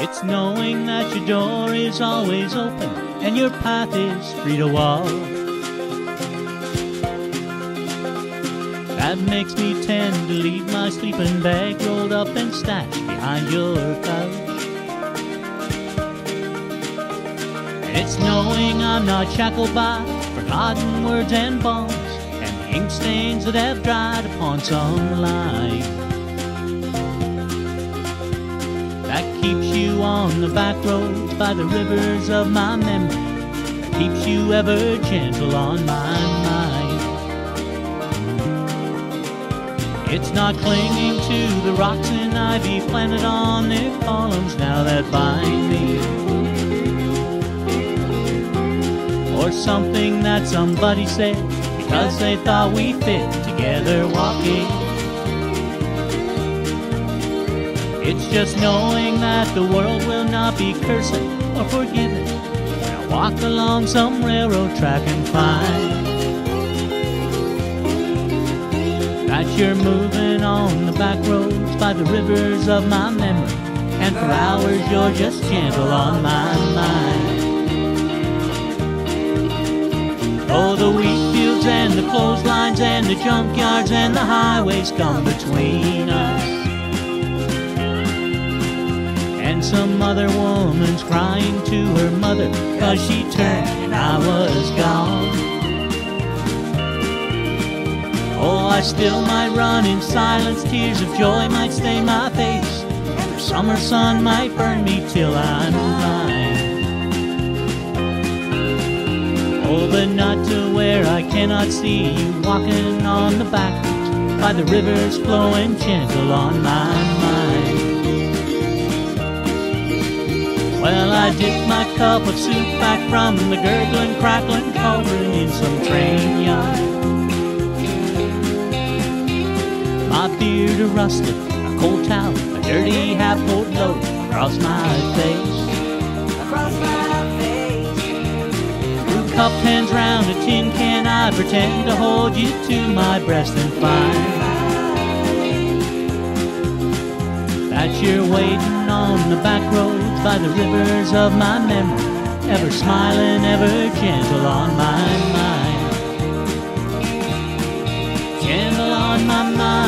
It's knowing that your door is always open and your path is free to walk. That makes me tend to leave my sleeping bag rolled up and stashed behind your couch. It's knowing I'm not shackled by forgotten words and ink stains that have dried upon some line. That keeps you on the back roads by the rivers of my memory. That keeps you ever gentle on my mind. It's not clinging to the rocks and ivy planted on their columns now that bind me. Or something that somebody said because they thought we fit together walking. It's just knowing that the world will not be cursing or forgiven. When I walk along some railroad track and find that you're moving on the back roads by the rivers of my memory, and for hours you're just gentle on my mind. Oh, the and the clotheslines and the junkyards and the highways come between us. And some other woman's crying to her mother cause she turned and I was gone. Oh, I still might run in silence, tears of joy might stain my face, and the summer sun might burn me till I'm blind. Oh, but not to I cannot see you walking on the back by the rivers flowing gentle on my mind. Well, I dipped my cup of soup back from the gurgling, crackling cauldron in some train yard. My beard a rusted, a cold towel, a dirty half-boat load across my face. Hands round a tin can, I pretend to hold you to my breast and find that you're waiting on the back roads by the rivers of my memory, ever smiling, ever gentle on my mind. Gentle on my mind.